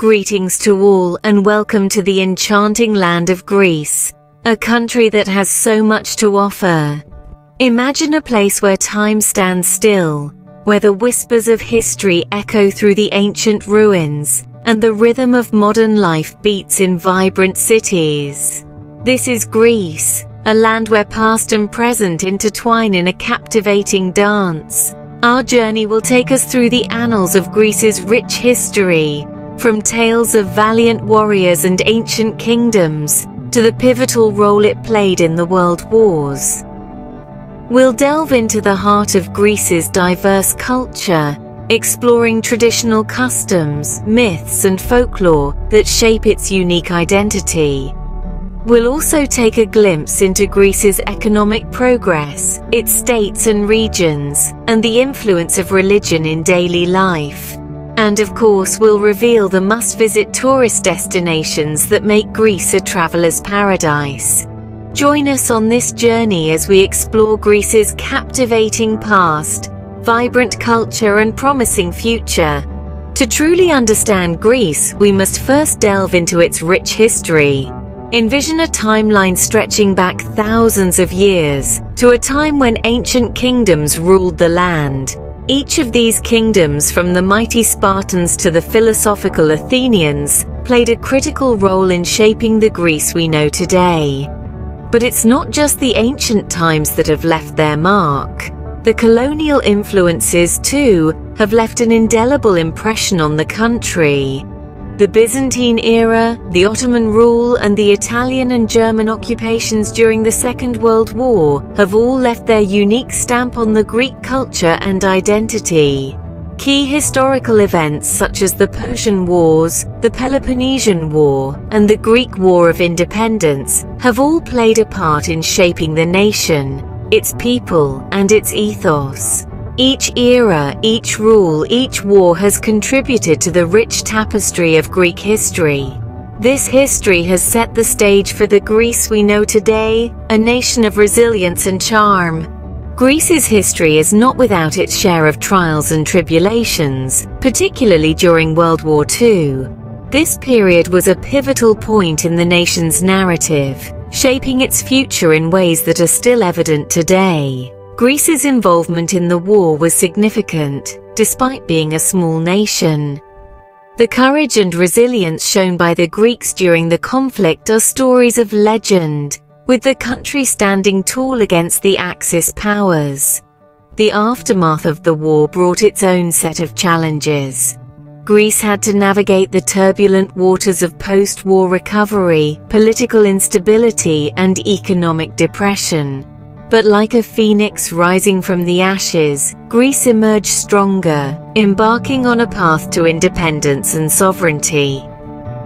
Greetings to all and welcome to the enchanting land of Greece, a country that has so much to offer. Imagine a place where time stands still, where the whispers of history echo through the ancient ruins, and the rhythm of modern life beats in vibrant cities. This is Greece, a land where past and present intertwine in a captivating dance. Our journey will take us through the annals of Greece's rich history, from tales of valiant warriors and ancient kingdoms, to the pivotal role it played in the world wars. We'll delve into the heart of Greece's diverse culture, exploring traditional customs, myths and folklore that shape its unique identity. We'll also take a glimpse into Greece's economic progress, its states and regions, and the influence of religion in daily life. And of course we'll reveal the must-visit tourist destinations that make Greece a traveler's paradise. Join us on this journey as we explore Greece's captivating past, vibrant culture and promising future. To truly understand Greece, we must first delve into its rich history. Envision a timeline stretching back thousands of years, to a time when ancient kingdoms ruled the land. Each of these kingdoms from the mighty Spartans to the philosophical Athenians played a critical role in shaping the Greece we know today. But it's not just the ancient times that have left their mark. The colonial influences, too, have left an indelible impression on the country. The Byzantine era, the Ottoman rule and the Italian and German occupations during the Second World War have all left their unique stamp on the Greek culture and identity. Key historical events such as the Persian Wars, the Peloponnesian War, and the Greek War of Independence have all played a part in shaping the nation, its people, and its ethos. Each era, each rule, each war has contributed to the rich tapestry of Greek history. This history has set the stage for the Greece we know today, a nation of resilience and charm. Greece's history is not without its share of trials and tribulations, particularly during World War II. This period was a pivotal point in the nation's narrative, shaping its future in ways that are still evident today. Greece's involvement in the war was significant, despite being a small nation. The courage and resilience shown by the Greeks during the conflict are stories of legend, with the country standing tall against the Axis powers. The aftermath of the war brought its own set of challenges. Greece had to navigate the turbulent waters of post-war recovery, political instability and economic depression. But like a phoenix rising from the ashes, Greece emerged stronger, embarking on a path to independence and sovereignty.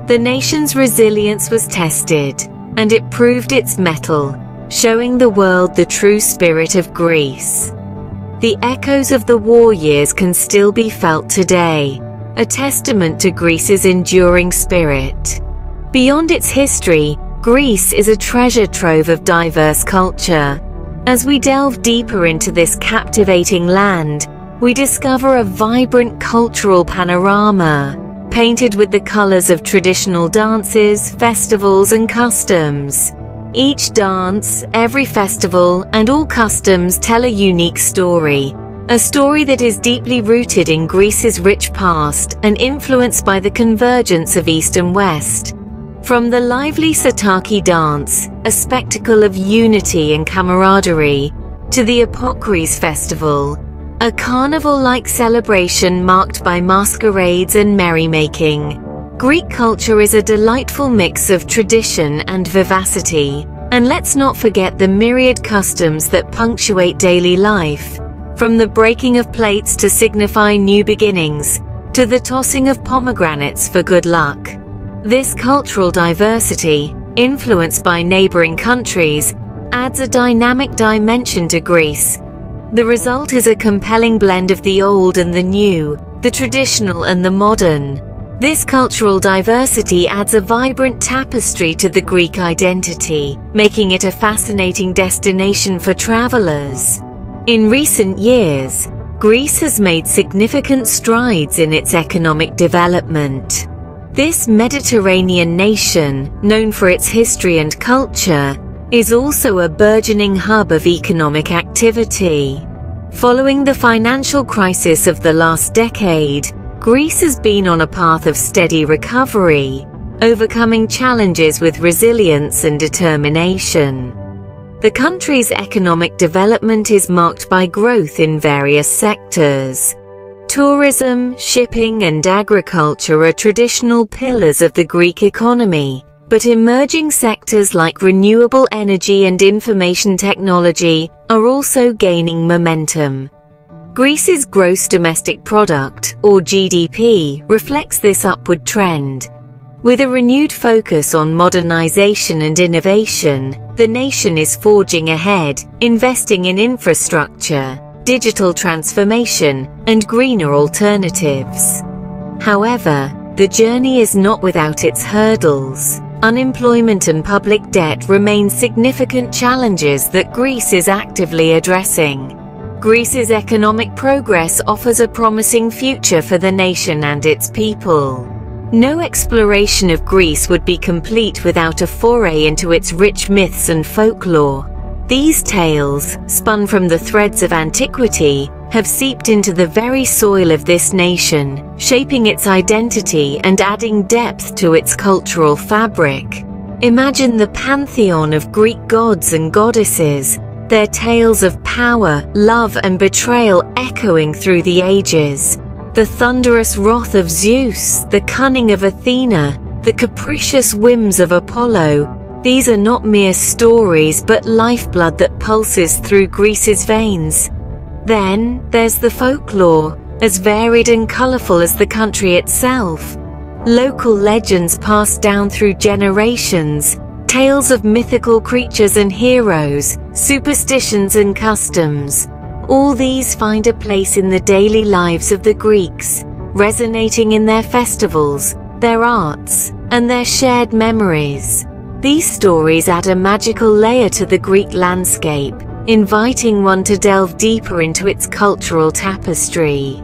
The nation's resilience was tested, and it proved its mettle, showing the world the true spirit of Greece. The echoes of the war years can still be felt today, a testament to Greece's enduring spirit. Beyond its history, Greece is a treasure trove of diverse culture, as we delve deeper into this captivating land, we discover a vibrant cultural panorama, painted with the colors of traditional dances, festivals and customs. Each dance, every festival, and all customs tell a unique story, a story that is deeply rooted in Greece's rich past and influenced by the convergence of East and West. From the lively Sirtaki dance, a spectacle of unity and camaraderie, to the Apokries festival, a carnival-like celebration marked by masquerades and merrymaking. Greek culture is a delightful mix of tradition and vivacity, and let's not forget the myriad customs that punctuate daily life, from the breaking of plates to signify new beginnings, to the tossing of pomegranates for good luck. This cultural diversity, influenced by neighboring countries, adds a dynamic dimension to Greece. The result is a compelling blend of the old and the new, the traditional and the modern. This cultural diversity adds a vibrant tapestry to the Greek identity, making it a fascinating destination for travelers. In recent years, Greece has made significant strides in its economic development. This Mediterranean nation, known for its history and culture, is also a burgeoning hub of economic activity. Following the financial crisis of the last decade, Greece has been on a path of steady recovery, overcoming challenges with resilience and determination. The country's economic development is marked by growth in various sectors. Tourism, shipping and agriculture are traditional pillars of the Greek economy, but emerging sectors like renewable energy and information technology are also gaining momentum. Greece's gross domestic product, or GDP, reflects this upward trend. With a renewed focus on modernization and innovation, the nation is forging ahead, investing in infrastructure, digital transformation, and greener alternatives. However, the journey is not without its hurdles. Unemployment and public debt remain significant challenges that Greece is actively addressing. Greece's economic progress offers a promising future for the nation and its people. No exploration of Greece would be complete without a foray into its rich myths and folklore. These tales, spun from the threads of antiquity, have seeped into the very soil of this nation, shaping its identity and adding depth to its cultural fabric. Imagine the pantheon of Greek gods and goddesses, their tales of power, love and betrayal echoing through the ages. The thunderous wrath of Zeus, the cunning of Athena, the capricious whims of Apollo, these are not mere stories but lifeblood that pulses through Greece's veins. Then, there's the folklore, as varied and colourful as the country itself. Local legends passed down through generations, tales of mythical creatures and heroes, superstitions and customs. All these find a place in the daily lives of the Greeks, resonating in their festivals, their arts, and their shared memories. These stories add a magical layer to the Greek landscape, inviting one to delve deeper into its cultural tapestry.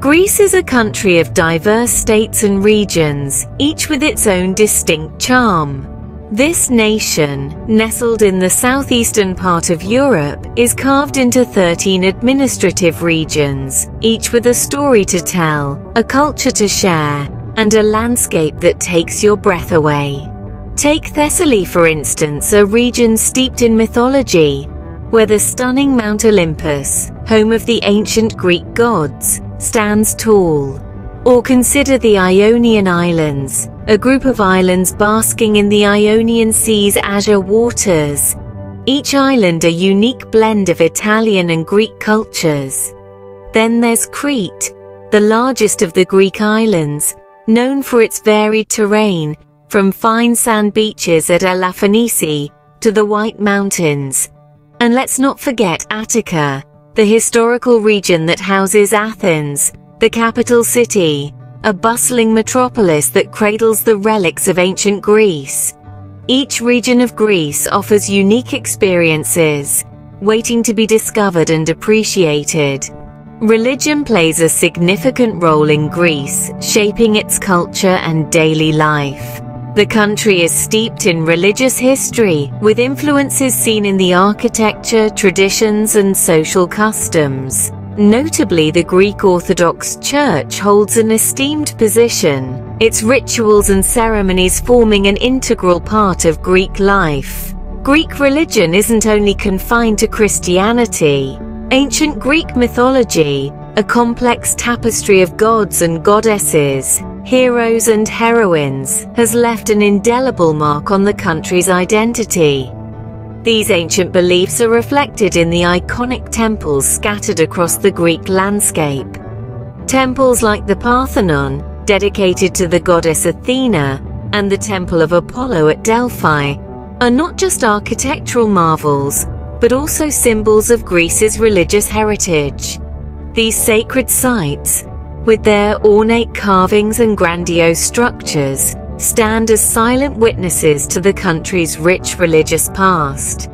Greece is a country of diverse states and regions, each with its own distinct charm. This nation, nestled in the southeastern part of Europe, is carved into 13 administrative regions, each with a story to tell, a culture to share, and a landscape that takes your breath away. Take Thessaly for instance, a region steeped in mythology, where the stunning Mount Olympus, home of the ancient Greek gods, stands tall. Or consider the Ionian Islands, a group of islands basking in the Ionian Sea's azure waters. Each island a unique blend of Italian and Greek cultures. Then there's Crete, the largest of the Greek islands, known for its varied terrain from fine sand beaches at Elafonisi to the White Mountains. And let's not forget Attica, the historical region that houses Athens, the capital city, a bustling metropolis that cradles the relics of ancient Greece. Each region of Greece offers unique experiences, waiting to be discovered and appreciated. Religion plays a significant role in Greece, shaping its culture and daily life. The country is steeped in religious history, with influences seen in the architecture, traditions and social customs. Notably the Greek Orthodox Church holds an esteemed position, its rituals and ceremonies forming an integral part of Greek life. Greek religion isn't only confined to Christianity. Ancient Greek mythology, a complex tapestry of gods and goddesses, heroes and heroines, has left an indelible mark on the country's identity. These ancient beliefs are reflected in the iconic temples scattered across the Greek landscape. Temples like the Parthenon, dedicated to the goddess Athena, and the Temple of Apollo at Delphi, are not just architectural marvels, but also symbols of Greece's religious heritage. These sacred sites, with their ornate carvings and grandiose structures, stand as silent witnesses to the country's rich religious past.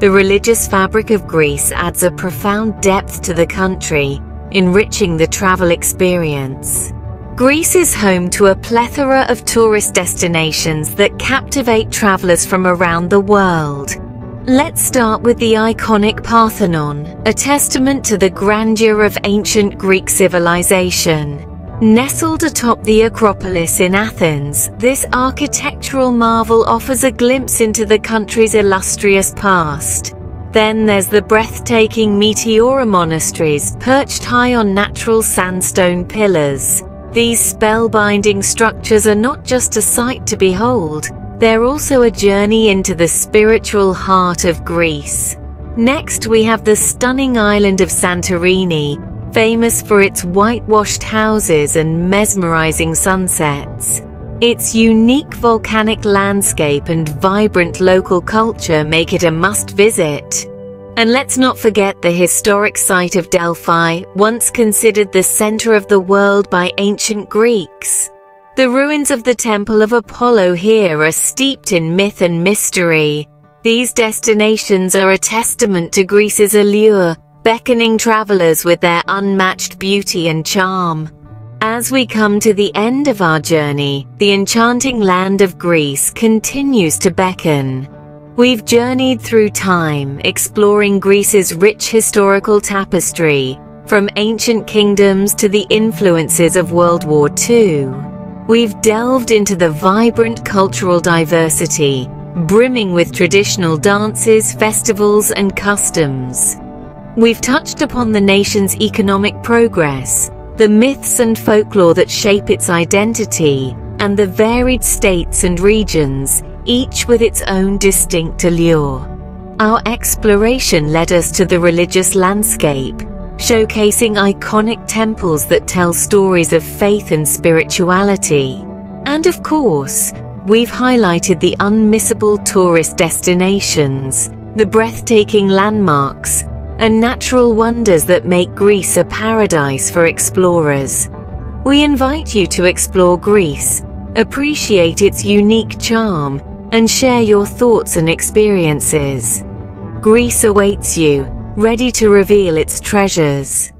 The religious fabric of Greece adds a profound depth to the country, enriching the travel experience. Greece is home to a plethora of tourist destinations that captivate travelers from around the world. Let's start with the iconic Parthenon, a testament to the grandeur of ancient Greek civilization. Nestled atop the Acropolis in Athens, this architectural marvel offers a glimpse into the country's illustrious past. Then there's the breathtaking Meteora monasteries, perched high on natural sandstone pillars. These spellbinding structures are not just a sight to behold, they're also a journey into the spiritual heart of Greece. Next, we have the stunning island of Santorini, famous for its whitewashed houses and mesmerizing sunsets. Its unique volcanic landscape and vibrant local culture make it a must visit. And let's not forget the historic site of Delphi, once considered the center of the world by ancient Greeks. The ruins of the Temple of Apollo here are steeped in myth and mystery. These destinations are a testament to Greece's allure, beckoning travelers with their unmatched beauty and charm. As we come to the end of our journey, the enchanting land of Greece continues to beckon. We've journeyed through time, exploring Greece's rich historical tapestry, from ancient kingdoms to the influences of World War II. We've delved into the vibrant cultural diversity, brimming with traditional dances, festivals, and customs. We've touched upon the nation's economic progress, the myths and folklore that shape its identity, and the varied states and regions, each with its own distinct allure. Our exploration led us to the religious landscape, showcasing iconic temples that tell stories of faith and spirituality. And of course, we've highlighted the unmissable tourist destinations, the breathtaking landmarks, and natural wonders that make Greece a paradise for explorers. We invite you to explore Greece, appreciate its unique charm, and share your thoughts and experiences. Greece awaits you, ready to reveal its treasures.